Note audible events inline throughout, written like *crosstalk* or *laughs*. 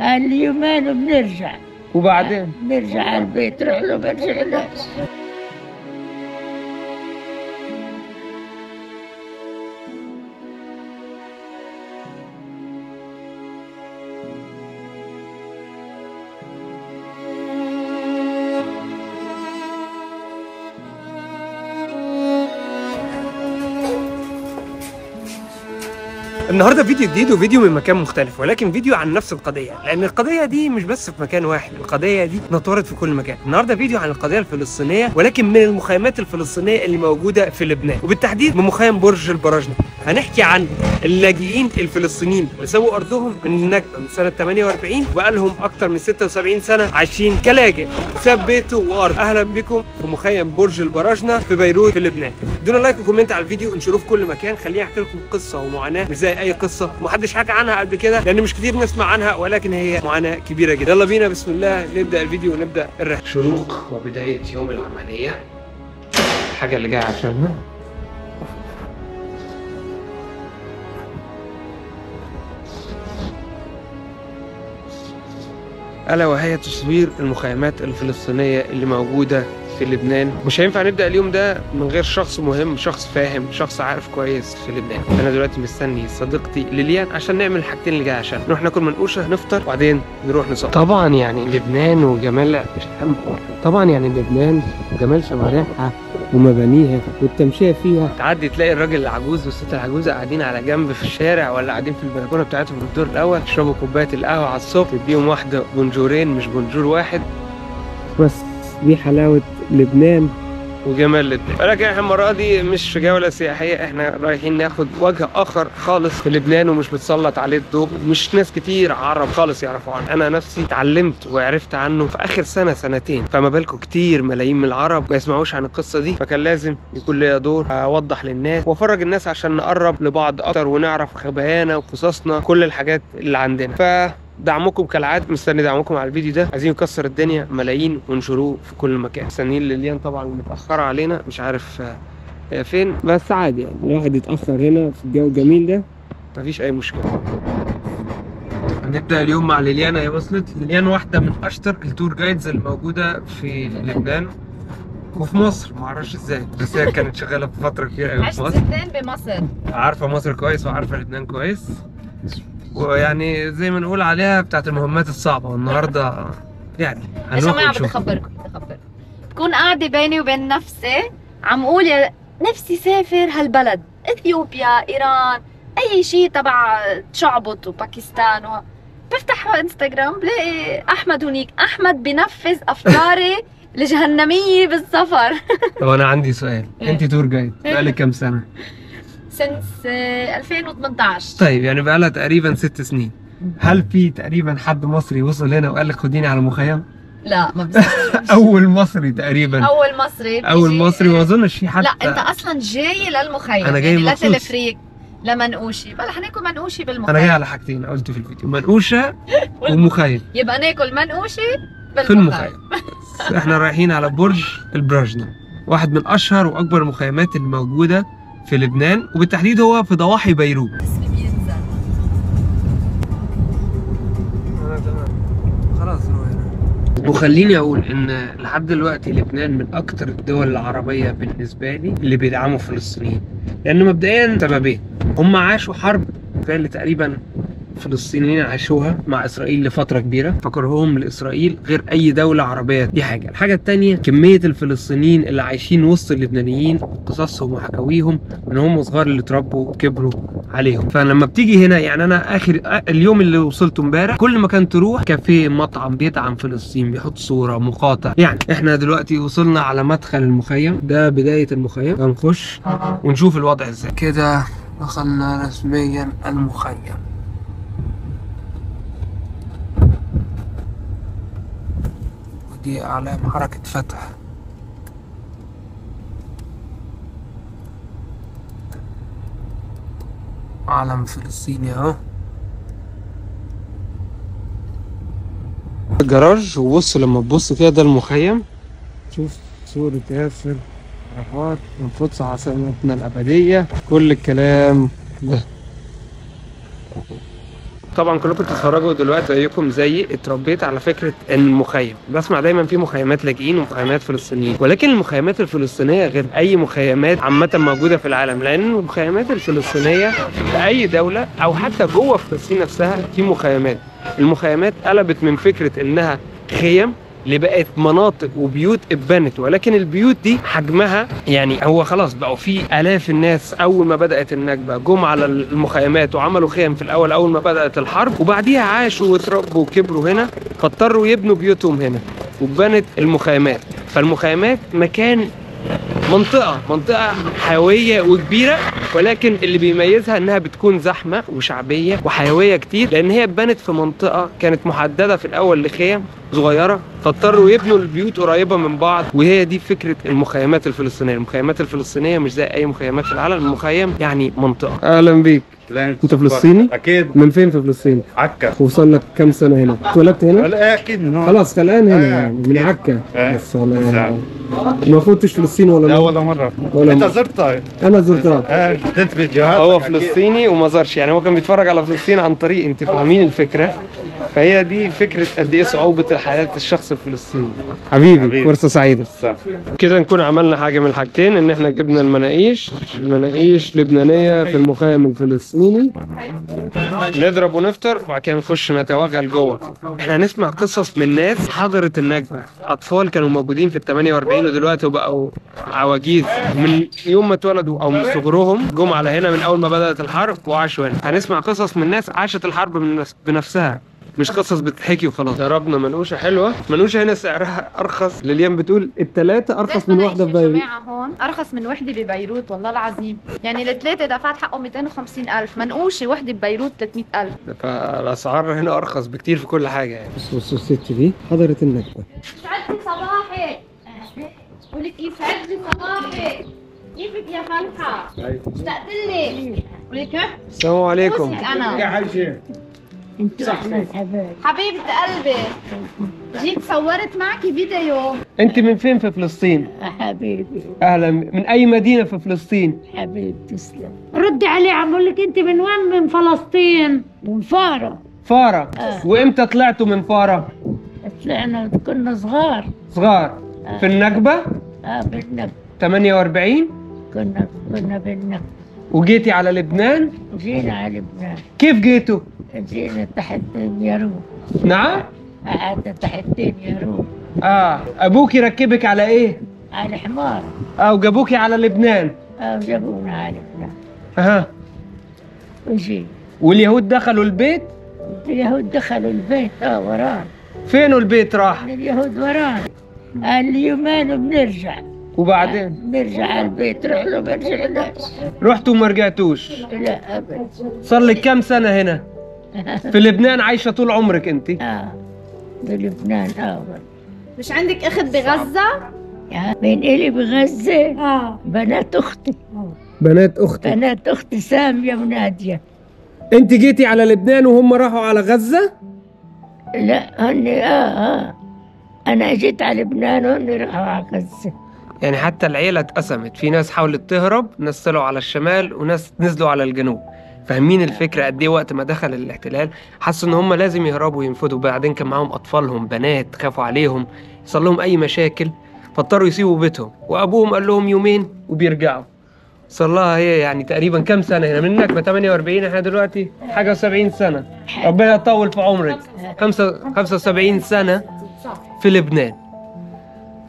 قال لي يومين وبنرجع وبعدين؟ بنرجع على البيت رحنا ما رجعناش النهارده فيديو جديد وفيديو من مكان مختلف ولكن فيديو عن نفس القضية لأن القضية دي مش بس في مكان واحد القضية دي نطرت في كل مكان. النهارده فيديو عن القضية الفلسطينية ولكن من المخيمات الفلسطينية اللي موجودة في لبنان وبالتحديد من مخيم برج البراجنه هنحكي عن اللاجئين الفلسطينيين اللي سابوا أرضهم من النكبه من سنة 48 وبقالهم أكتر من 76 سنة عايشين كلاجئ ساب بيته وارض أهلا بكم في مخيم برج البراجنة في بيروت في لبنان. ادونا like و comment على الفيديو انشروه في كل مكان. خليني أحكي لكم قصة ومعاناة مش زي أي قصة. محدش حكى عنها قبل كده لأن مش كتير نسمع عنها ولكن هي معاناة كبيرة جدا. يلا بينا بسم الله نبدأ الفيديو ونبدأ الرحلة. شروق وبداية يوم العملية. الحاجة اللي جاية عشانها ألا وهي تصوير المخيمات الفلسطينية اللي موجودة في لبنان. مش هينفع نبدأ اليوم ده من غير شخص مهم شخص فاهم شخص عارف كويس في لبنان. أنا دلوقتي مستني صديقتي ليليان عشان نعمل الحاجتين اللي جاي عشان نروح ناكل منقوشه نفطر وبعدين نروح نصلي. طبعا يعني لبنان وجمال. طبعا يعني لبنان وجمال شوارعها ومبانيها والتمشية فيها. تعدي تلاقي الراجل العجوز والست العجوزة قاعدين على جنب في الشارع ولا قاعدين في البلكونة بتاعتهم في الدور الأول يشربوا كوباية القهوة على الصبح تديهم واحدة بونجورين مش بونجور واحد. بس دي حلاوة لبنان. وجمال لبنان. ولكن إحنا المرة دي مش في جولة سياحية إحنا رايحين ناخد وجه آخر خالص في لبنان ومش متسلط عليه الضوء. مش ناس كتير عرب خالص يعرفوا عنه. أنا نفسي اتعلمت وعرفت عنه في آخر سنة سنتين. فما بالكم كتير ملايين من العرب ما يسمعوش عن القصة دي. فكان لازم يكون ليا دور أوضح للناس وأفرج الناس عشان نقرب لبعض أكتر ونعرف خبايانا وقصصنا كل الحاجات اللي عندنا. ف دعمكم كالعادة مستني دعمكم على الفيديو ده. عايزين نكسر الدنيا ملايين ونشروه في كل مكان. مستنيين ليليان طبعا متأخرة علينا مش عارف آه، هي فين. بس عادي يعني الواحد يتأخر هنا في الجو الجميل ده. مفيش أي مشكلة. هنبدأ اليوم مع ليليان هي وصلت. ليليان واحدة من أشطر التور جايدز الموجودة في لبنان وفي مصر. معرفش إزاي بس هي كانت شغالة في فترة كبيرة قوي في عشت مصر. سنتين بمصر. عارفة مصر كويس وعارفة لبنان كويس. ويعني زي ما نقول عليها بتاعت المهمات الصعبة. والنهاردة يعني يا هنروح جماعة بدي ونشوف. أخبركم بدي أخبركم. بكون قاعدة بيني وبين نفسي عم أقول يا نفسي سافر هالبلد. إثيوبيا إيران أي شيء تبع تشعبط وباكستان و... بفتح إنستغرام بلاقي أحمد هنيك. أحمد بنفذ أفكاري *laughs* الجهنميه بالسفر. *laughs* طب أنا عندي سؤال. إيه. أنت تور جايد بقالك كام سنة؟ *laughs* سنس 2018 طيب يعني بقالها تقريبا ست سنين. هل في تقريبا حد مصري وصل هنا وقال لك خديني على مخيم؟ لا ما *laughs* أول مصري تقريبا. أول مصري. أول مصري ما أظنش في حد. لا أنت أصلا جاي للمخيم أنا جاي يعني لا. تلفريك لا منقوشي. بلا حناكل منقوشي بالمخيم. أنا جاي على حاجتين قلت في الفيديو منقوشة *laughs* ومخيم. يبقى ناكل منقوشي في المخيم. إحنا رايحين على برج البراجنة واحد من أشهر وأكبر المخيمات الموجودة في لبنان وبالتحديد هو في ضواحي بيروت. وخليني أقول إن لحد دلوقتي لبنان من أكتر الدول العربية بالنسبة لي اللي بيدعموا فلسطينيين لأن مبدئيا سببين. هم عاشوا حرب اللي تقريبا فلسطينيين عاشوها مع إسرائيل لفترة كبيرة فكرههم لإسرائيل غير أي دولة عربية. دي حاجة. الحاجة الثانية كمية الفلسطينيين اللي عايشين وسط اللبنانيين قصصهم وحكاويهم من هم صغار اللي اتربوا وكبروا عليهم. فلما بتيجي هنا يعني أنا آخر اليوم اللي وصلته امبارح كل مكان تروح كافيه مطعم بيدعم فلسطين بيحط صورة مقاطع. يعني إحنا دلوقتي وصلنا على مدخل المخيم. ده بداية المخيم. هنخش ونشوف الوضع إزاي. كده دخلنا رسميا المخيم. ودي علامة حركة فتح. علم فلسطيني اهو الجراج وبص لما تبص كده ده المخيم. شوف صورة ياسر عرفات القدس عاصمتنا الأبدية. كل الكلام ده. طبعا كلكم بتتفرجوا دلوقتي زيكم زيي اتربيت على فكرة ان المخيم. بسمع دايما في مخيمات لاجئين ومخيمات فلسطينيين. ولكن المخيمات الفلسطينية غير أي مخيمات عامة موجودة في العالم. لأن المخيمات الفلسطينية في أي دولة أو حتى جوه فلسطين نفسها في مخيمات. المخيمات قلبت من فكرة إنها خيم اللي بقت مناطق وبيوت اتبنت ولكن البيوت دي حجمها يعني هو خلاص بقوا في آلاف الناس أول ما بدأت النكبه جم على المخيمات وعملوا خيم في الأول أول ما بدأت الحرب وبعديها عاشوا واتربوا وكبروا هنا فاضطروا يبنوا بيوتهم هنا واتبنت المخيمات. فالمخيمات مكان منطقة منطقة حيوية وكبيرة ولكن اللي بيميزها إنها بتكون زحمة وشعبية وحيوية كتير لأن هي اتبنت في منطقة كانت محددة في الأول لخيم صغيرة فاضطروا يبنوا البيوت قريبة من بعض وهي دي فكرة المخيمات الفلسطينية المخيمات الفلسطينية مش زي أي مخيمات في العالم المخيم يعني منطقة أهلا بيك أنت فلسطيني؟ أكيد من فين في فلسطين؟ عكا وصل لك كم سنة هنا؟ اتولدت هنا؟ لا أكيد من هون خلاص الان هنا آه. يعني من عكا آه. بس والله نعم. ما فوتش فلسطين ولا لا؟ ولا مرة ولا أنت. زرتها أنا زرتها آه شفت فيديوهات هو فلسطيني وما زارش يعني هو كان بيتفرج على فلسطين عن طريق أنت فاهمين الفكرة فهي دي فكرة قد إيه صعوبة حياه الشخص الفلسطيني. حبيبي حبيبي. فرصة سعيدة. كده نكون عملنا حاجة من الحاجتين إن إحنا جبنا المناقيش المناقيش لبنانية في المخيم الفلسطيني. نضرب ونفطر وبعد كده نخش نتوغل جوه. إحنا هنسمع قصص من ناس حضرت النكبه أطفال كانوا موجودين في ال 48 ودلوقتي بقوا عواجيز. من يوم ما اتولدوا أو من صغرهم جم على هنا من أول ما بدأت الحرب وعاشوا هنا. هنسمع قصص من ناس عاشت الحرب بنفسها. مش قصص بتتحكي وخلاص. ضربنا منقوشة حلوة. منقوشة هنا سعرها أرخص. لليوم بتقول الثلاثه أرخص من واحدة في بيروت. جماعة هون أرخص من وحدة ببيروت والله العظيم. يعني الثلاثة دفعت حقه 250 ألف. منقوشة وحدة ببيروت 300 ألف. فالأسعار هنا أرخص بكتير في كل حاجة يعني. بص بص الست دي حضرت النكبه يسعد لي صباحك ولك يسعد لي صباحك كيفك يا فلحة؟ اشتقت لك ولك السلام عليكم. بوسك أنا. أنتوا أحلى الحبايب. حبيبة قلبي جيت صورت معك فيديو. أنت من فين في فلسطين؟ حبيبي. أهلا. من أي مدينة في فلسطين؟ حبيبي تسلم. ردي عليه عم بقول لك أنت من وين؟ من فلسطين. من فارة. فارة؟ آه. وإمتى طلعتوا من فارة؟ طلعنا كنا صغار. صغار. في النكبه آه بالنب 48 كنا كنا بالنب وجيتي على لبنان؟ جينا على لبنان. كيف جيتوا؟ جينا تحت يروب نعم؟ قعدنا تحت يروب آه ابوكي ركبك على إيه؟ على حمار آه وجابوكي على لبنان. آه جابونا على لبنان. أها. وجي واليهود دخلوا البيت؟ اليهود دخلوا البيت آه ورانا فين البيت راح؟ اليهود ورانا قال لي يومين وبنرجع. وبعدين؟ بنرجع على البيت. رحنا ما رجعناش رحتوا وما رجعتوش؟ لا ابدا صار لك كام سنة هنا؟ *laughs* في لبنان عايشة طول عمرك انت آه بلبنان آه مش عندك أخت بغزة؟ يا بين إلي بغزة آه. بنات أختي. بنات أختك بنات أختي سامية ونادية. انت جيتي على لبنان وهم راحوا على غزة؟ لا هن آه آه. أنا جيت على لبنان وهن راحوا على غزة. يعني حتى العيلة اتقسمت. في ناس حاولت تهرب ناس طلعوا على الشمال وناس نزلوا على الجنوب. فاهمين الفكرة قد إيه وقت ما دخل الاحتلال حسوا إن هم لازم يهربوا وينفذوا بعدين كان معاهم أطفالهم بنات خافوا عليهم يحصل لهم أي مشاكل فاضطروا يسيبوا بيتهم. وأبوهم قال لهم يومين وبيرجعوا. صار لها هي يعني تقريبا كام سنة هنا؟ منك ب 48 إحنا دلوقتي حاجة و70 سنة. ربنا يطول في عمرك. خمسة 75 سنة في لبنان.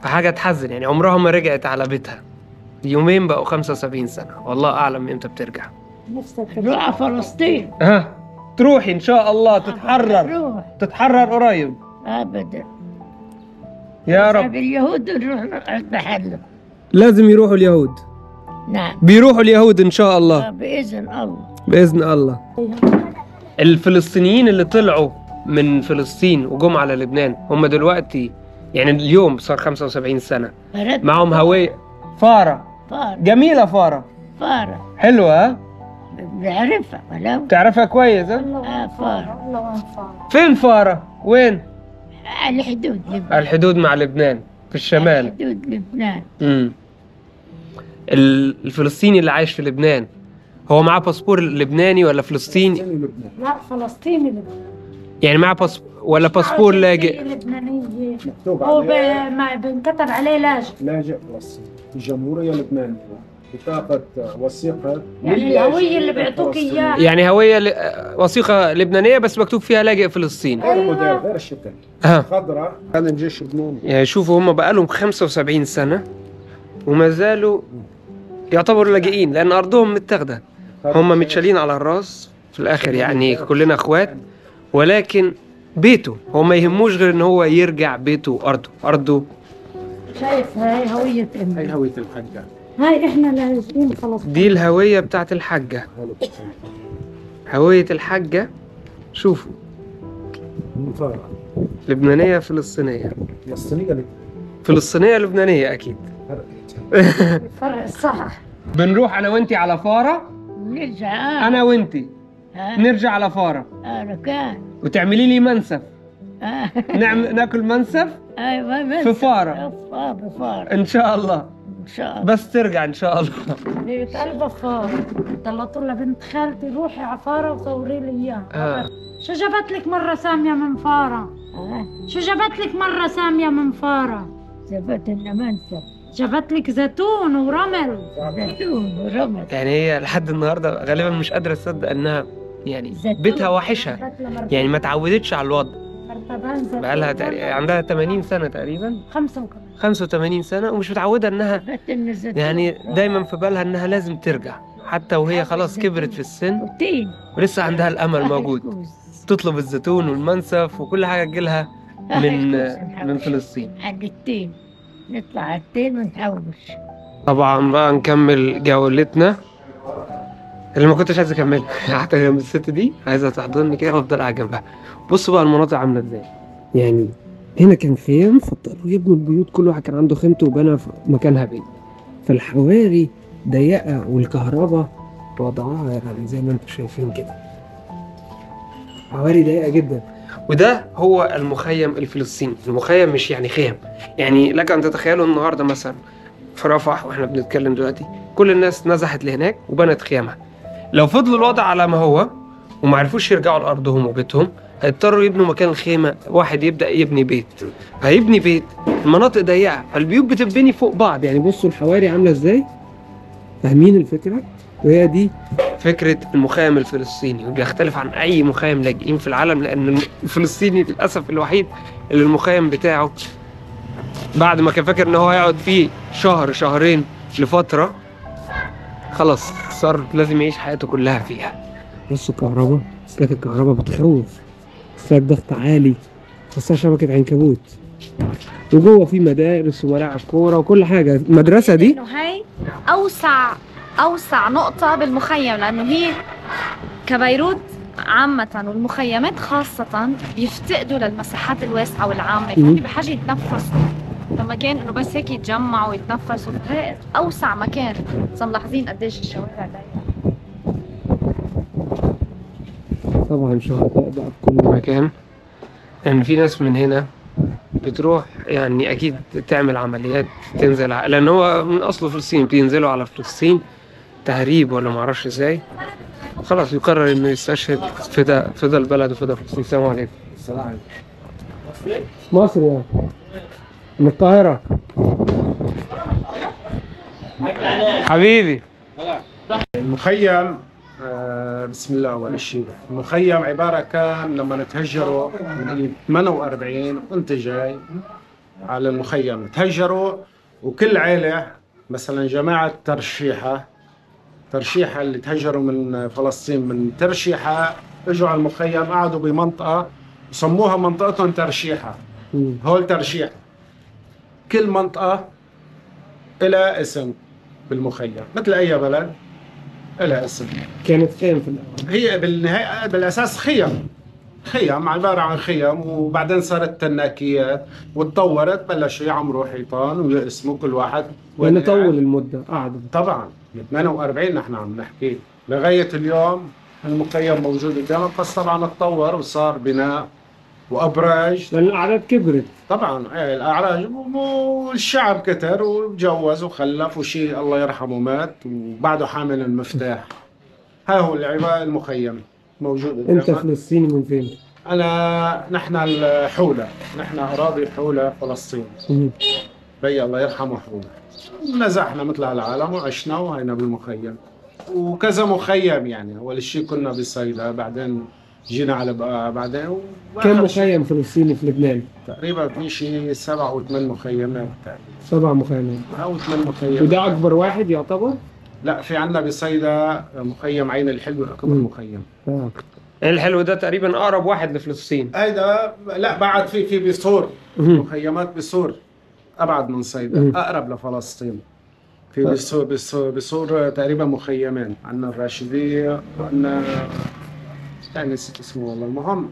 فحاجة تحزن يعني عمرها ما رجعت على بيتها. يومين بقوا 75 سنة. والله أعلم إمتى بترجع. روح على فلسطين. ها تروحي إن شاء الله تتحرر. روح. تتحرر قريب. أبدا. يا رب. اليهود نروح نتحلم لازم يروحوا اليهود. نعم. بيروحوا اليهود إن شاء الله. آه بإذن الله. بإذن الله. الفلسطينيين اللي طلعوا من فلسطين وجم على لبنان هم دلوقتي يعني اليوم صار 75 سنة. بلد معهم هوية. فارة. فار جميلة فارة. فارة. حلوة ها؟ بعرفها ولو تعرفها كويس ها؟ آه فار فين فارة؟ وين؟ على حدود على لبنان الحدود مع لبنان في الشمال. حدود لبنان. امم ال- الفلسطيني اللي عايش في لبنان هو معاه باسبور لبناني ولا فلسطيني؟ لا فلسطيني لبناني يعني معاه pass ولا باسبور لاجئ؟ لبنانية مكتوب هو ب... عليه ما بنكتب عليه لاجئ. لاجئ فلسطين الجمهورية اللبنانية بطاقة وثيقة يعني الهوية اللي بيعطوك إياها. يعني هوية ل... وثيقة لبنانية بس مكتوب فيها لاجئ فلسطيني غير موديل غير الشتاء. خضراء هذا الجيش اللبناني يعني شوفوا هم بقالهم 75 سنة وما زالوا يعتبروا لاجئين لأن أرضهم متاخدة. هم متشالين على الراس في الآخر يعني كلنا إخوات. ولكن بيته هو ما يهموش غير إن هو يرجع بيته وأرضه. أرضه. شايف هاي هوية هي أمي هوية الحاجة. هاي إحنا لاجئين فلسطين دي الهوية بتاعت الحاجة. هوية الحاجة شوفوا. مفارقة لبنانية فلسطينية. فلسطينية فلسطينيه لبنانية أكيد. الفرق الصح بنروح أنا وأنتي على فارة؟ نرجع. آه. أنا وأنتي. آه. نرجع على أنا كان وتعملي لي منسف. آه. نعم ناكل منسف؟ أيوه بس في فارة. آه بفار إن شاء الله. إن شاء الله. بس ترجع إن شاء الله. اللي بتقلب فار طلعت لها بنت خالتي روحي على فارة وصوري لي إياها. آه. شو جابت لك مرة سامية من فارة؟ آه. شو جابت لك مرة سامية من فارة؟ ثبت انه منسف جابت لك زيتون ورمل. زيتون ورمل. يعني هي لحد النهارده غالبا مش قادرة تصدق إنها يعني زيتون. بيتها وحشها جابت لها يعني ما تعودتش على الوضع. مرتبان زيتون. بقالها تقريبا عندها 80 سنة تقريبا. 85 85 سنة ومش متعودة إنها يعني دايما في بالها إنها لازم ترجع حتى وهي خلاص كبرت في السن ولسه عندها الأمل موجود. تطلب الزيتون والمنسف وكل حاجة تجيلها من من فلسطين. حق التين. نطلع التين ونحوش طبعا بقى نكمل جولتنا. اللي ما كنتش عايز اكملها *laughs* حتى جنب الست دي عايزة تحضني كده وأفضل قاعد جنبها بصوا بقى المناطق عاملة إزاي. يعني هنا كان خيام فاضطروا يبنوا البيوت كل واحد كان عنده خيمته وبنى مكانها بيت. فالحواري ضيقة والكهرباء وضعها يعني زي ما أنتم شايفين كده. حواري ضيقة جدا. وده هو المخيم الفلسطيني. المخيم مش يعني خيم يعني لك أن تتخيلوا النهارده مثلا في رفح وإحنا بنتكلم دلوقتي كل الناس نزحت لهناك وبنت خيامها. لو فضلوا الوضع على ما هو وما عرفوش يرجعوا لارضهم وبيتهم هيضطروا يبنوا مكان الخيمه واحد يبدأ يبني بيت. هيبني بيت المناطق ضيقة فالبيوت بتتبني فوق بعض. يعني بصوا الحواري عاملة إزاي؟ فاهمين الفكرة؟ وهي دي فكرة المخيم الفلسطيني وبيختلف عن أي مخيم لاجئين في العالم لأن الفلسطيني للأسف الوحيد اللي المخيم بتاعه بعد ما كان فاكر إن هو هيقعد فيه شهر شهرين لفترة خلاص صار لازم يعيش حياته كلها فيها. بصوا الكهرباء سلاك الكهرباء بتخوف. سلاك ضغط عالي بس شبكة عنكبوت. وجوه في مدارس وملاعب كورة وكل حاجة. المدرسة دي؟ انه هي أوسع أوسع نقطة بالمخيم لأنه هي كبيروت عامة والمخيمات خاصة بيفتقدوا للمساحات الواسعة والعامة. فهن بحاجة يتنفسوا. فمكان إنه بس هيك يتجمعوا ويتنفسوا. هي أوسع مكان. اذا ملاحظين قديش الشوارع ضيقة طبعا شهداء بقى في كل مكان. يعني في ناس من هنا بتروح يعني أكيد تعمل عمليات تنزل ع- لأن هو من اصله فلسطين بينزلوا على فلسطين تهريب ولا معرفش إزاي. خلاص يقرر إنه يستشهد فدا فدا البلد وفدا فلسطين. السلام عليكم. السلام مصر يعني. من القاهرة. حبيبي. المخيم آه بسم الله أول شيء المخيم عبارة كان لما تهجروا من 48 وأنت جاي على المخيم. تهجروا وكل عيلة مثلا جماعة ترشيحة ترشيحة اللي تهجروا من فلسطين من ترشيحة إجوا على المخيم قعدوا بمنطقة وسموها منطقتهم ترشيحة. هول ترشيح. كل منطقة إلها اسم بالمخيم مثل أي بلد. إلها اسم كانت خيم في الأول. هي بالنهاية بالأساس خيم خيم عبارة عن خيم وبعدين صارت تناكيات وتطورت بلشوا يعمروا حيطان ويقسموا كل واحد. يعني طول. المدة قعدوا طبعا من 48 نحن عم نحكي. لغاية اليوم المخيم موجود قدامك بس طبعا تطور وصار بناء وأبراج لأن الأعداد كبرت. طبعا إيه، الاعراج والشعب كتر وتجوز وخلف وشيء الله يرحمه مات وبعده حامل المفتاح ها هو العباء المخيم موجود أنت. فلسطيني من فين؟ أنا نحن الحولة نحن أراضي حولة فلسطين. بي الله يرحمه حوله نزحنا مثل هالعالم وعشنا وهينا بالمخيم وكذا مخيم يعني أول شيء كنا بصيدا بعدين جينا على بعدين كم مخيم فلسطيني في لبنان؟ تقريبا في شيء سبع أو ثمان مخيمات. تقريبا سبع مخيمات. أو ثمان مخيمات. وده أكبر واحد يعتبر؟ لا في عندنا بصيدا مخيم عين الحلو اكبر مم. مخيم. آه الحلو ده تقريبا أقرب واحد لفلسطين. هيدا لا بعد في في مم. مخيمات بسور. أبعد من. صيدا. أقرب لفلسطين. في بسور بسور, بسور تقريبا مخيمين. عندنا الراشدية وعندنا يعني نسيت اسمه والله المهم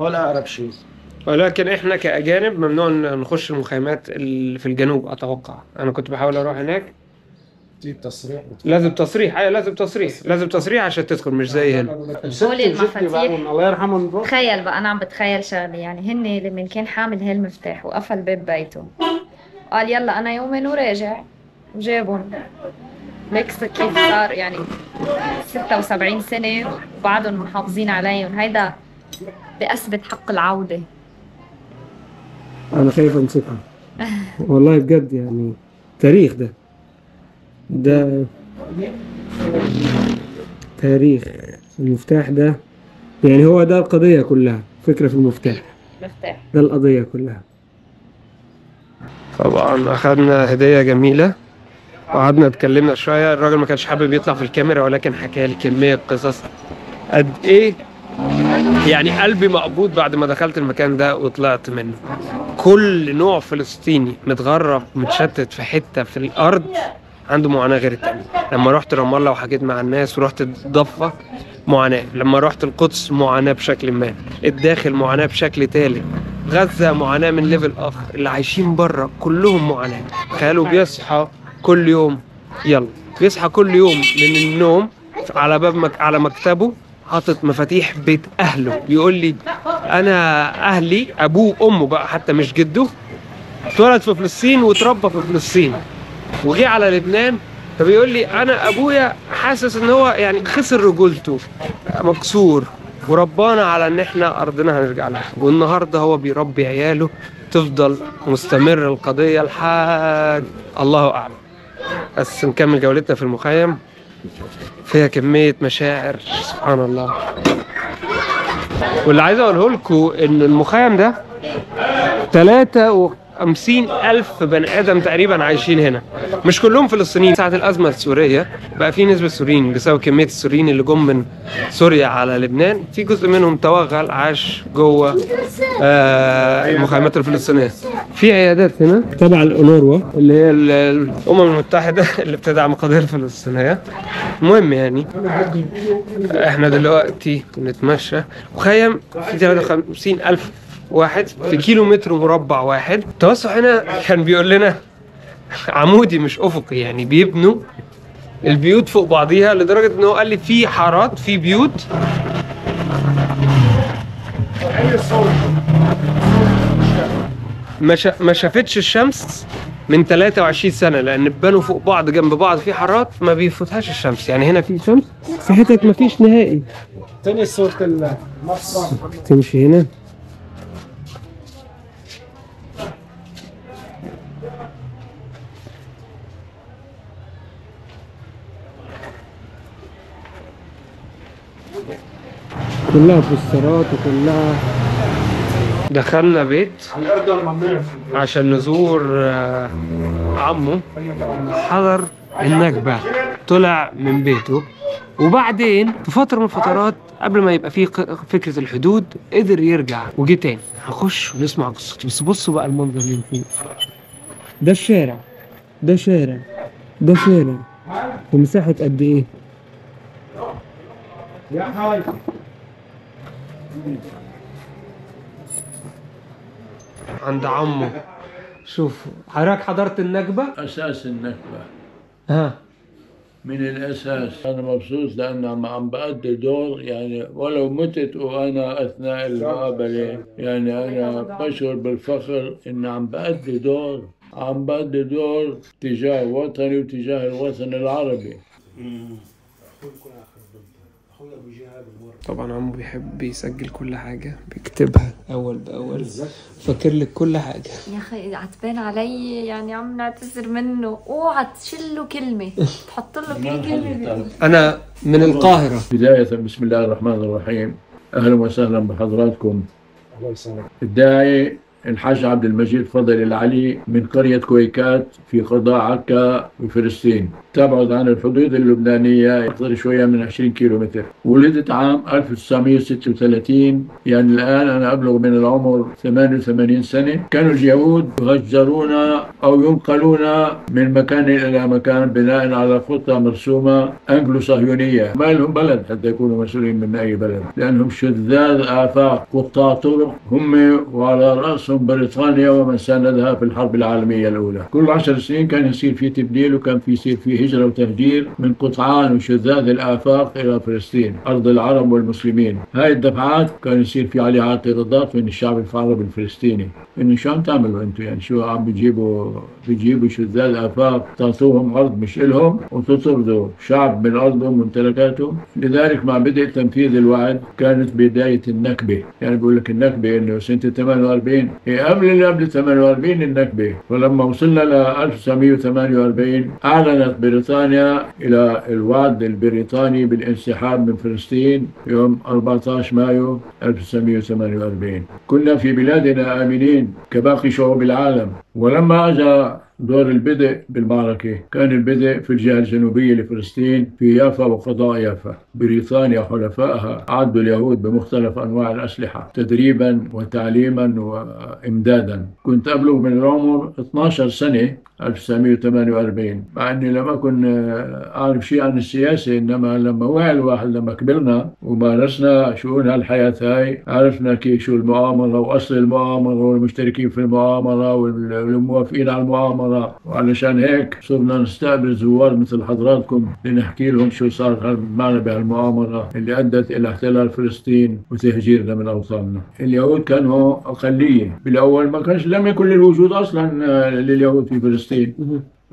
هو اقرب شيء. ولكن إحنا كأجانب ممنوع نخش المخيمات اللي في الجنوب أتوقع. أنا كنت بحاول أروح هناك. دي تصريح. لازم تصريح. أيوه لازم تصريح. لازم تصريح عشان تدخل مش زي هنا. قولي المفاتيح. الله يرحمه من فوق. تخيل بقى أنا عم بتخيل شغلة. يعني هن لمن كان حامل هالمفتاح وقفل باب بيته. قال يلا أنا يومين وراجع وجابهم. كيف صار؟ يعني 76 سنة وبعدهم محافظين عليهم. هيدا بأثبت حق العودة. أنا خايف امسكها والله بجد يعني تاريخ ده. ده تاريخ المفتاح ده. يعني هو ده القضية كلها فكرة في المفتاح. مفتاح. ده القضية كلها. طبعا أخذنا هدية جميلة. وقعدنا اتكلمنا شوية الراجل ما كانش حابب يطلع في الكاميرا ولكن حكى لي كمية قصص. قد إيه؟ يعني قلبي مقبوض بعد ما دخلت المكان ده وطلعت منه. كل نوع فلسطيني متغرب متشتت في حتة في الأرض عنده معاناة غير التانية. لما رحت رام الله وحكيت مع الناس ورحت الضفة معاناة. لما رحت القدس معاناة بشكل ما. الداخل معاناة بشكل تالت. غزة معاناة من ليفل آخر. اللي عايشين بره كلهم معاناة. تخيلوا بيصحى كل يوم. يلا. بيصحى كل يوم من النوم على باب مك... على مكتبه حاطط مفاتيح بيت أهله. بيقول لي أنا أهلي أبوه وأمه بقى حتى مش جده اتولد في فلسطين واتربى في فلسطين. وجه على لبنان فبيقول لي أنا أبويا حاسس إن هو يعني خسر رجولته. مكسور. وربانا على إن إحنا أرضنا هنرجع لها. والنهاردة هو بيربي عياله تفضل مستمر القضية لحد الله أعلم. بس نكمل جولتنا في المخيم فيها كمية مشاعر سبحان الله واللي عايز أقوله لكم إن المخيم ده 53 ألف بني آدم تقريبا عايشين هنا. مش كلهم فلسطينيين. ساعة الأزمة السورية بقى في نسبة سوريين بسبب كمية السوريين اللي جم من سوريا على لبنان. في جزء منهم توغل عاش جوه آه المخيمات الفلسطينية. في عيادات هنا تبع الأونروا اللي هي ال- الأمم المتحدة *laughs* اللي بتدعم القضية الفلسطينية. المهم يعني إحنا دلوقتي بنتمشى. مخيم في 53 ألف واحد في كيلو متر مربع واحد. التوسع هنا كان بيقول لنا عمودي مش أفقي يعني بيبنوا البيوت فوق بعضيها لدرجة إن هو قال لي في حارات في بيوت. ما شا- ما شافتش الشمس من 23 سنة لأن بنوا فوق بعض جنب بعض في حارات ما بيفوتهاش الشمس. يعني هنا في شمس في حتت ما فيش نهائي. تاني صورة المفرق تمشي هنا. كلها بوسترات وكلها دخلنا بيت عشان نزور آه، عمه. حضر النكبة طلع من بيته. وبعدين في فترة من الفترات قبل ما يبقى فيه فكرة الحدود قدر يرجع وجه تاني. هنخش ونسمع قصته. بس بصوا بقى المنظر من فوق. ده الشارع. ده شارع. ده شارع. ومساحة قد إيه؟ عند عمه. شوف حضرتك حضرت النكبة؟ أساس النكبة ها. من الأساس. أنا مبسوط لأن عم عم بأدي دور يعني ولو متت وأنا أثناء المقابلة يعني أنا بشعر بالفخر إن عم بأدي دور. عم بأدي دور تجاه وطني وتجاه الوطن العربي. طبعا عمو بيحب يسجل كل حاجة. بيكتبها أول بأول. فاكر لك كل حاجة. يا أخي عتبان علي يعني عم نعتذر منه. اوعى تشله كلمة. تحط له كل *laughs* كلمة. أنا من القاهرة. بداية بسم الله الرحمن الرحيم. أهلا وسهلا بحضراتكم. الداعي الحاج عبد المجيد فضل العلي من قرية كويكات في قضاء عكا وفلسطين تبعد عن الحدود اللبنانية أكثر شوية من 20 كيلو متر ولدت عام 1936 يعني الآن أنا أبلغ من العمر 88 سنة. كانوا اليهود يغجرون أو ينقلون من مكان إلى مكان بناء على خطة مرسومة أنجلو صهيونية ما لهم بلد حتى يكونوا مسؤولين من أي بلد لأنهم شذاذ آفاق قطاع طرق. هم وعلى رأسهم بريطانيا ومن ساندها في الحرب العالمية الأولى. كل عشر سنين كان يصير في تبديل وكان في يصير في هجرة وتهجير من قطعان وشذاذ الآفاق إلى فلسطين أرض العرب والمسلمين. هاي الدفعات كان يصير في عليها اعتراضات من الشعب العربي الفلسطيني. إنه شو عم تعملوا أنتم يعني شو عم بتجيبوا بتجيبوا شذاذ آفاق تعطوهم أرض مش إلهم وتطردوا شعب من أرضهم وممتلكاتهم لذلك مع بدء تنفيذ الوعد كانت بداية النكبة. يعني بقول لك النكبة إنه سنة 48 هي قبل اللي قبل 48 النكبة. فلما وصلنا ل 1948 أعلنت بريطانيا إلى الوعد البريطاني بالانسحاب من فلسطين يوم 14 مايو 1948 كنا في بلادنا آمنين كباقي شعوب العالم. ولما أجى دور البدء بالمعركة. كان البدء في الجهة الجنوبية لفلسطين في يافا وقضاء يافا. بريطانيا وحلفائها أعدوا اليهود بمختلف أنواع الأسلحة تدريبا وتعليما وإمدادا. كنت أبلغ من العمر 12 سنة 1948 مع أني لم أكن أعرف شيء عن السياسة إنما لما وعي الواحد لما كبرنا ومارسنا شؤون هالحياة هاي عرفنا كيف شو المؤامرة وأصل المؤامرة والمشتركين في المؤامرة والموافقين على المؤامرة وعلشان هيك صرنا نستقبل زوار مثل حضراتكم لنحكي لهم شو صار معنا بهالمؤامرة اللي أدت إلى احتلال فلسطين وتهجيرنا من أوطاننا. اليهود كانوا أقلية. بالأول ما كانش لم يكن للوجود أصلا لليهود في فلسطين.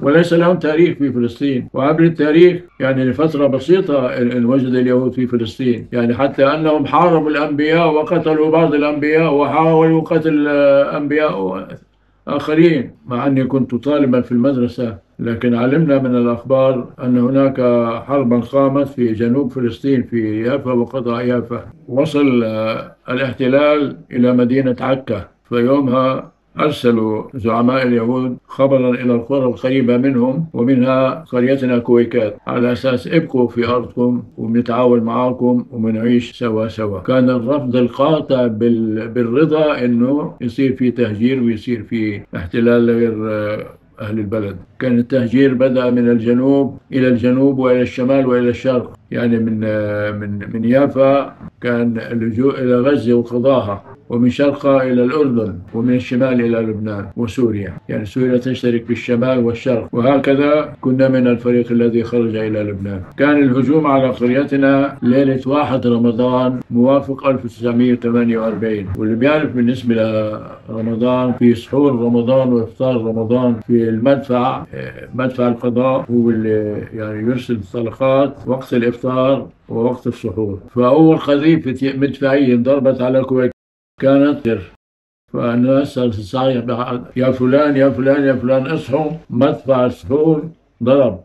وليس لهم تاريخ في فلسطين. وعبر التاريخ يعني لفترة بسيطة وجد اليهود في فلسطين. يعني حتى أنهم حاربوا الأنبياء وقتلوا بعض الأنبياء وحاولوا قتل أنبياء آخرين مع أني كنت طالبا في المدرسة لكن علمنا من الأخبار أن هناك حربا قامت في جنوب فلسطين في يافا وقضاء يافا. وصل الاحتلال إلى مدينة عكا فيومها أرسلوا زعماء اليهود خبرا إلى القرى القريبة منهم ومنها قريتنا كويكات. على أساس ابقوا في أرضكم وبنتعاون معاكم وبنعيش سوا سوا. كان الرفض القاطع بالرضا أنه يصير في تهجير ويصير في احتلال غير أهل البلد. كان التهجير بدأ من الجنوب إلى الجنوب وإلى الشمال وإلى الشرق. يعني من من من يافا كان اللجوء إلى غزة وقضاها. ومن شرقها إلى الأردن ومن الشمال إلى لبنان وسوريا. يعني سوريا تشترك بالشمال والشرق. وهكذا كنا من الفريق الذي خرج إلى لبنان. كان الهجوم على قريتنا ليلة واحد رمضان موافق 1948 واللي بيعرف بالنسبة لرمضان في سحور رمضان وإفطار رمضان في المدفع مدفع القضاء هو اللي يعني يرسل الطلقات وقت الإفطار ووقت السحور. فأول قذيفة مدفعية ضربت على الكويت. كانت فالناس صحيح يا فلان يا فلان يا فلان اصحوا مدفع السحور؟ ضرب.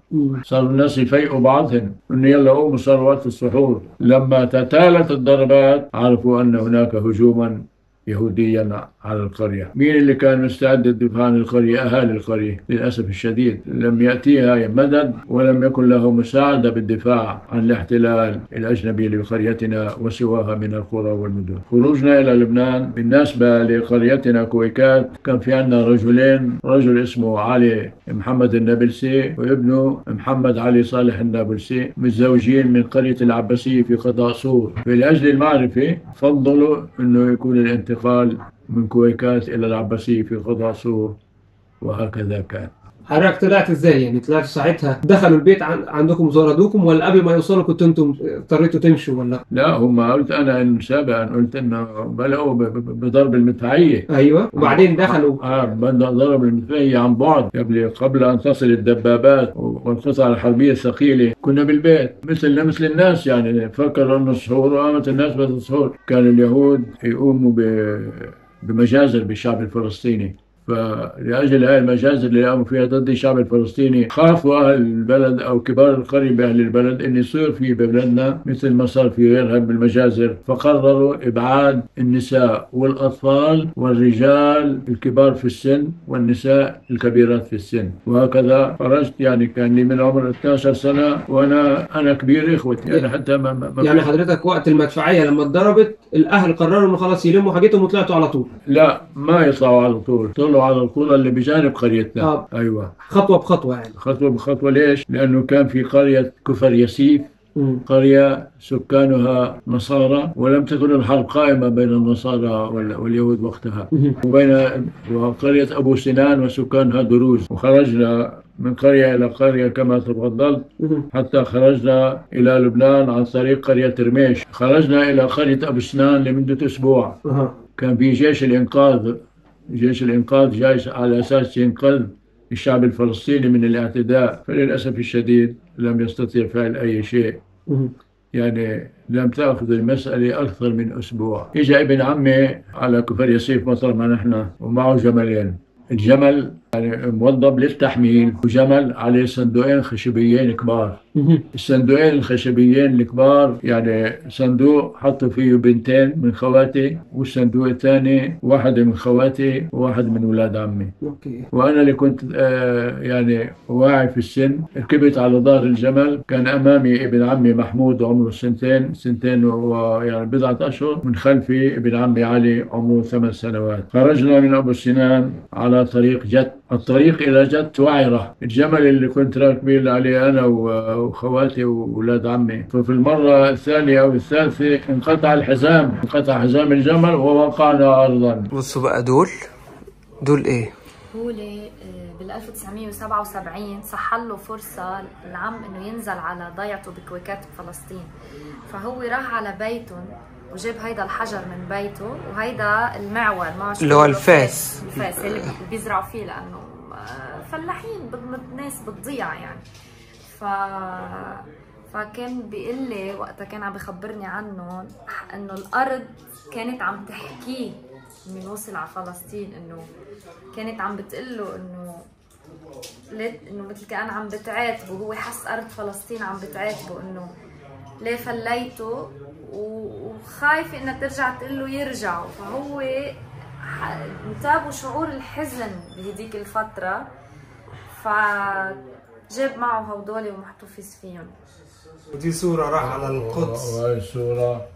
صار الناس يفيقوا بعضهم. إنه يلا قوموا صار وقت السحور. لما تتالت الضربات عرفوا أن هناك هجوما. يهوديا على القرية. مين اللي كان مستعد للدفاع عن القرية؟ أهالي القرية. للأسف الشديد. لم يأتيها مدد ولم يكن له مساعدة بالدفاع عن الاحتلال الأجنبي لقريتنا وسواها من القرى والمدن. خروجنا إلى لبنان. بالنسبة لقريتنا كويكات كان في عندنا رجلين. رجل اسمه علي محمد النابلسي وابنه محمد علي صالح النابلسي متزوجين من قرية العباسية في قضاء صور فلأجل المعرفة فضلوا أنه يكون الانتقال من كويكات إلى العباسية في قضاء صور وهكذا كان. حضرتك طلعت إزاي؟ يعني طلعت ساعتها دخلوا البيت عن... عندكم وصردوكم ولا قبل ما يوصلوا كنتوا أنتم اضطريتوا تمشوا ولا؟ لا هم قلت أنا سابقا قلت انه بدأوا ب- ب- بضرب المدفعية. أيوه. وبعدين دخلوا. آه ضرب المدفعية عن بعد قبل قبل أن تصل الدبابات والقطع الحربية الثقيلة. كنا بالبيت. مثل مثل الناس يعني. فكروا انه السحور وقامت الناس بدها السحور. كان اليهود يقوموا ب- بمجازر بالشعب الفلسطيني. فلأجل هاي المجازر اللي قاموا فيها ضد الشعب الفلسطيني خافوا أهل البلد أو كبار القرية بأهل البلد إن يصير في ببلدنا مثل ما صار في غيرها من المجازر. فقرروا إبعاد النساء والأطفال والرجال الكبار في السن والنساء الكبيرات في السن. وهكذا خرجت يعني كان لي من عمر 12 سنة وأنا أنا كبير إخوتي يعني حتى ما, ما يعني حضرتك وقت المدفعية لما اتضربت الأهل قرروا إنه خلاص يلموا حاجتهم وطلعتوا على طول. لا ما يطلعوا على طول طلعوا على القرى اللي بجانب قريتنا آه. أيوة خطوة بخطوة يعني خطوة بخطوة ليش؟ لأنه كان في قرية كفر يسيف. قرية سكانها نصارى ولم تكن الحرب قائمة بين النصارى وال- واليهود وقتها. وبين وقرية أبو سنان وسكانها دروز وخرجنا من قرية إلى قرية كما تفضلت. حتى خرجنا إلى لبنان عن طريق قرية رميش خرجنا إلى قرية أبو سنان لمدة أسبوع. كان في جيش الإنقاذ جيش الإنقاذ جاي على أساس ينقذ الشعب الفلسطيني من الاعتداء. فللأسف الشديد لم يستطيع فعل أي شيء. يعني لم تأخذ المسألة أكثر من أسبوع. إجا ابن عمي على كفر يسيف مطر ما نحن ومعه جملين. الجمل يعني موظف للتحميل وجمل عليه صندوقين خشبيين كبار. الصندوقين الخشبيين الكبار يعني صندوق حطوا فيه بنتين من خواتي والصندوق الثاني واحدة من خواتي وواحد من ولاد عمي. وأنا اللي كنت آه يعني واعي في السن. ركبت على ظهر الجمل. كان أمامي ابن عمي محمود عمره سنتين سنتين ويعني بضعة أشهر. من خلفي ابن عمي علي عمره ثمان سنوات. خرجنا من أبو سنان على طريق جت الطريق إلى جت وعرة. الجمل اللي كنت راكبين عليه أنا و- وخواتي وولاد عمي. ففي المرة الثانية أو الثالثة انقطع الحزام. انقطع حزام الجمل ووقعنا أرضا. بصوا بقى دول دول إيه؟ هو بال 1977 صح له فرصة العم إنه ينزل على ضيعته بكويكات بفلسطين فهو راح على بيتهم وجاب هيدا الحجر من بيته وهيدا المعول ما اللي هو الفاس. الفاس اللي بيزرعوا فيه لأنه آه، فلاحين ناس بتضيع يعني ف فكان بيقول لي وقتها كان عم بخبرني عنه إنه الأرض كانت عم تحكيه من وصل على فلسطين إنه كانت عم بتقول له إنه إنه مثل كأن عم بتعاتبه هو حس أرض فلسطين عم بتعاتبه إنه ليه فليته و- وخايفه انها ترجع تقول له يرجعوا فهو انتابه شعور الحزن بهديك الفترة فجاب معه هودول ومحتفظ فيهم. ودي صورة راح على القدس. وهي الصورة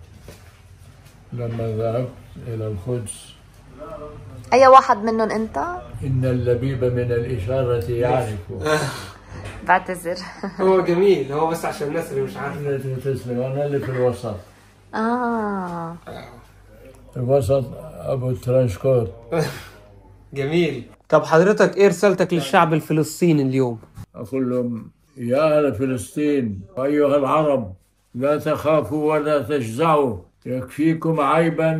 لما ذهبت إلى القدس. أي واحد منهم أنت؟ إن اللبيب من الإشارة يعرف *laughs* بعتذر هو جميل هو بس عشان الناس اللي مش عارفة. تسلم أنا اللي في الوسط. آه. الوسط أبو ترانشكوت *laughs* جميل. طب حضرتك إيه رسالتك للشعب الفلسطيني اليوم؟ أقول لهم يا أهل فلسطين أيها العرب لا تخافوا ولا تجزعوا يكفيكم عيبا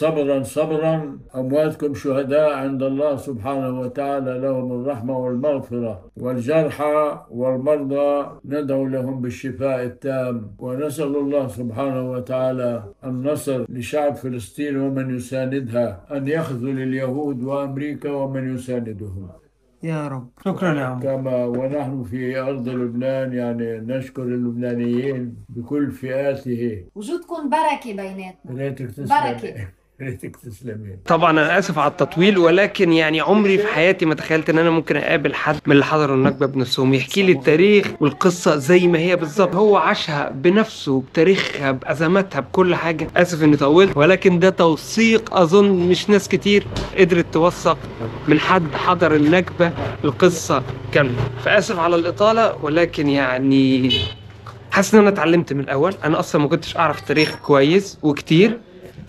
صبرا صبرا. أمواتكم شهداء عند الله سبحانه وتعالى لهم الرحمة والمغفرة والجرحى والمرضى. ندعو لهم بالشفاء التام. ونسأل الله سبحانه وتعالى النصر لشعب فلسطين ومن يساندها أن يخذل اليهود وأمريكا ومن يساندهم. يا رب. شكرا يا عم كما ونحن في أرض لبنان يعني نشكر اللبنانيين بكل فئاته. وجودكم بركة بيناتنا. بركة. تسلمي طبعا أنا آسف على التطويل ولكن يعني عمري في حياتي ما تخيلت إن أنا ممكن أقابل حد من اللي حضروا النكبه بنفسهم يحكي لي التاريخ والقصة زي ما هي بالظبط. هو عاشها بنفسه بتاريخها بأزماتها بكل حاجة. آسف إني طولت ولكن ده توثيق أظن مش ناس كتير قدرت توثق من حد حضر النكبه القصة كاملة. فآسف على الإطالة ولكن يعني حاسس إن أنا اتعلمت من الأول. أنا أصلا ما كنتش أعرف التاريخ كويس وكتير.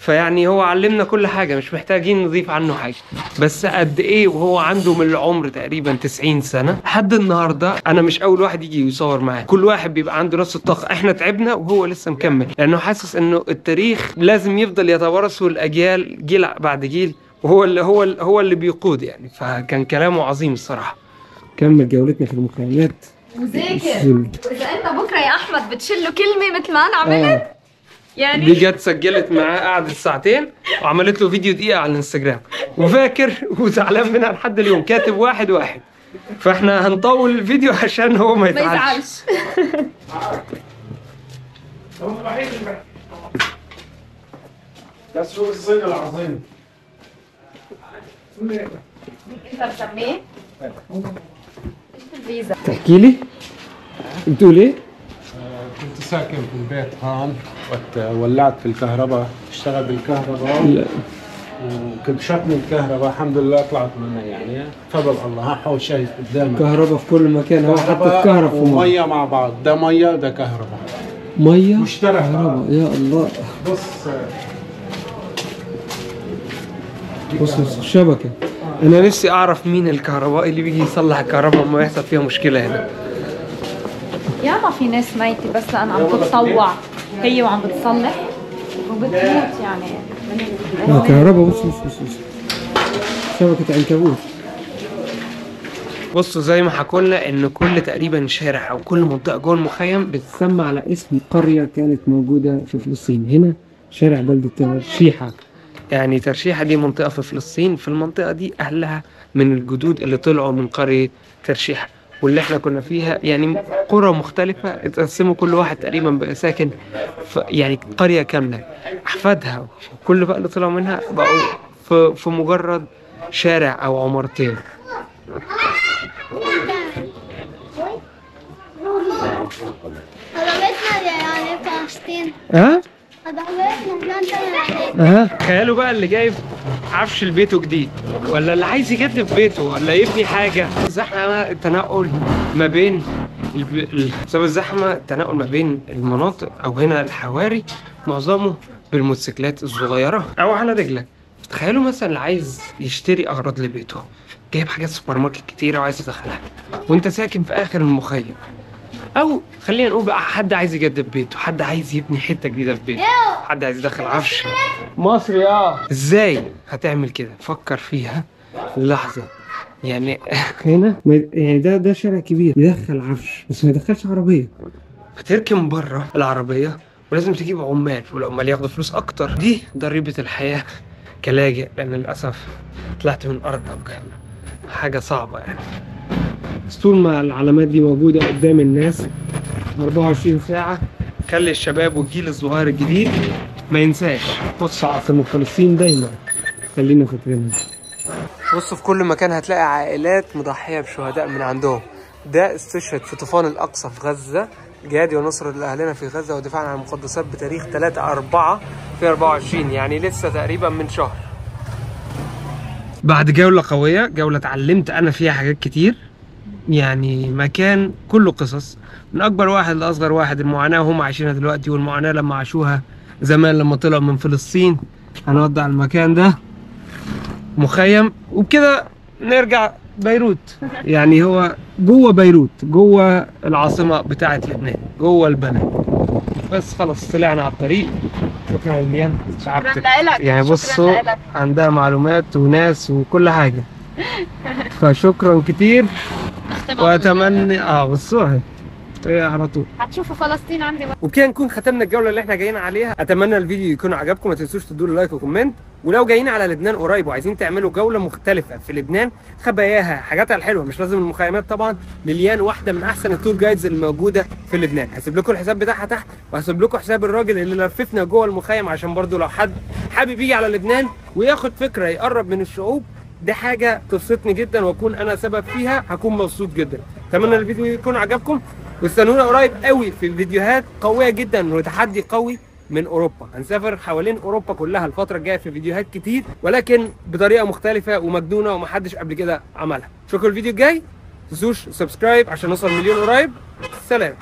فيعني هو علمنا كل حاجة مش محتاجين نضيف عنه حاجة. بس قد إيه وهو عنده من العمر تقريبا 90 سنة لحد النهارده أنا مش أول واحد يجي يصور معاه. كل واحد بيبقى عنده نفس الطاقة. إحنا تعبنا وهو لسه مكمل. لأنه حاسس إنه التاريخ لازم يفضل يتوارثه الأجيال جيل بعد جيل وهو اللي هو اللي هو اللي بيقود يعني. فكان كلامه عظيم الصراحة. كمل جولتنا في المخيمات وذاكر واذا أنت بكرة يا أحمد بتشله كلمة مثل ما أنا عملت. دي يعني جت سجلت معاه قعدت ساعتين وعملت له فيديو دقيقة على الانستجرام. وفاكر *laughs* وزعلان منها لحد اليوم. كاتب واحد واحد. فإحنا هنطول الفيديو عشان هو ما ما يزعلش. يزعلش بس شو الصيد العظيم. انت مسميه؟ إيش الفيزا؟ تحكي لي؟ بتقول إيه؟ كنت ساكن في البيت هون وقت ولعت في الكهرباء اشتغل بالكهرباء. لا. وكنت شطني الكهرباء الحمد لله طلعت منها يعني. فضل الله ها حول شايف قدامك. كهرباء في كل مكان هو حط الكهرباء ومية مع بعض ده مية وده كهرباء. مية؟ مشترك. كهرباء يا الله. بص. بص بص الشبكة أنا نفسي أعرف مين الكهربائي اللي بيجي يصلح الكهرباء ما يحصل فيها مشكلة هنا. ياما في ناس ميتة بس لأن عم تتطوع هي وعم بتصلح. وبتموت يعني. آه كهرباء بص بص بص بص. شبكة عنكبوت بصوا زي ما حكوا لنا ان كل تقريبا شارع أو كل منطقة جوه المخيم بتسمى على اسم قرية كانت موجودة في فلسطين. هنا شارع بلده ترشيحه يعني ترشيحة دي منطقة في فلسطين. في المنطقة دي أهلها من الجدود اللي طلعوا من قرية ترشيحة. واللي إحنا كنا فيها يعني قرى مختلفة اتقسموا كل واحد تقريبا بقى ساكن يعني قرية كاملة أحفادها وكل بقى اللي طلعوا منها بقوا في, في مجرد شارع أو عمارتين ها؟ ها؟ تخيلوا بقى اللي جايب عفش لبيته جديد ولا اللي عايز يجدد بيته ولا يبني حاجة. زحمه التنقل ما بين بسبب الزحمة التنقل ما بين المناطق أو هنا الحواري معظمه بالموتوسيكلات الصغيرة أو على رجلك. تخيلوا مثلا اللي عايز يشتري أغراض لبيته جايب حاجات سوبر ماركت كتيرة وعايز يدخلها وأنت ساكن في آخر المخيم. أو خلينا نقول بقى حد عايز يجدد بيته حد عايز يبني حتة جديدة في بيته حد عايز يدخل عفش. مصري آه. إزاي هتعمل كده؟ فكر فيها لحظة. يعني *laughs* هنا يعني ده ده شارع كبير يدخل عفش بس ما يدخلش عربية. هتركن بره العربية ولازم تجيب عمال والعمال ياخدوا فلوس أكتر. دي ضريبة الحياة كلاجئ لأن للأسف طلعت من أرضك. حاجة صعبة يعني. بس طول ما العلامات دي موجودة قدام الناس. 24 ساعة. خلي الشباب والجيل الصغير الجديد ما ينساش. بص عاصمة فلسطين دايما. خلينا فاكرينها بصوا في كل مكان هتلاقي عائلات مضحية بشهداء من عندهم. ده استشهد في طوفان الأقصى في غزة جهاد ونصرة لأهلنا في غزة ودفاعا عن المقدسات بتاريخ 3 4 في 24 يعني لسه تقريبا من شهر. بعد جولة قوية جولة اتعلمت أنا فيها حاجات كتير. يعني مكان كله قصص. من أكبر واحد لأصغر واحد المعاناة هم عايشينها دلوقتي والمعاناة لما عاشوها زمان لما طلعوا من فلسطين. هنودع المكان ده مخيم. وبكده نرجع بيروت. يعني هو جوه بيروت جوه العاصمة بتاعة لبنان جوه البلد. بس خلاص طلعنا على الطريق. شكرا شكرا لك. يعني بصوا. عندها معلومات وناس وكل حاجة. *laughs* فشكرا كتير. واتمنى آه بصوا اهي هي على طول. هتشوفوا فلسطين عندي وبكده نكون ختمنا الجولة اللي إحنا جايين عليها. أتمنى الفيديو يكون عجبكم. ما تنسوش تدوا له like و comment. ولو جايين على لبنان قريب وعايزين تعملوا جولة مختلفة في لبنان خباياها حاجاتها الحلوة مش لازم المخيمات طبعا لليان واحدة من أحسن ال tour guides الموجودة في لبنان. هسيب لكم الحساب بتاعها تحت وهسيب لكم حساب الراجل اللي لففنا جوه المخيم عشان برضو لو حد حابب يجي على لبنان وياخد فكرة يقرب من الشعوب دي حاجة تبسطني جدا وأكون أنا سبب فيها هكون مبسوط جدا. أتمنى الفيديو يكون عجبكم. واستنونا قريب قوي في فيديوهات قوية جدا وتحدي قوي من أوروبا. هنسافر حوالين أوروبا كلها الفترة الجاية في فيديوهات كتير ولكن بطريقة مختلفة ومجنونة ومحدش قبل كده عملها. شكرا الفيديو الجاي. تنسوش سبسكرايب عشان نوصل مليون قريب. سلام.